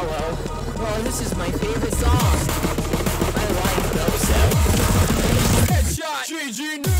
Hello. Oh, this is my favorite song. I like those. Headshot! GG!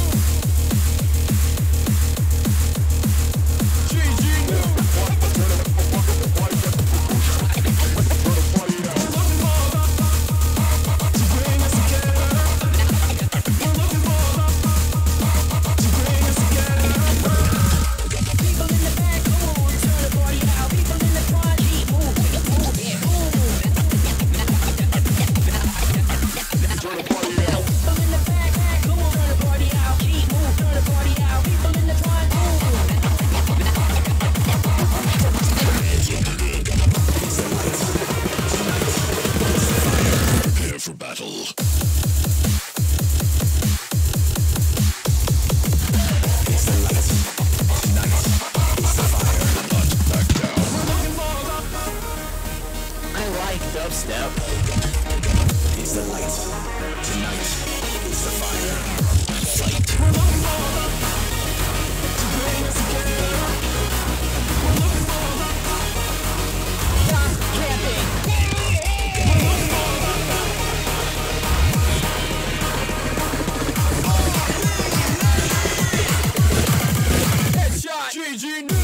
dubstep. It's the light, tonight, it's the fire, fight. We're looking for love to bring us together. We're looking for love. Rock camping. We're looking for. Headshot. GG.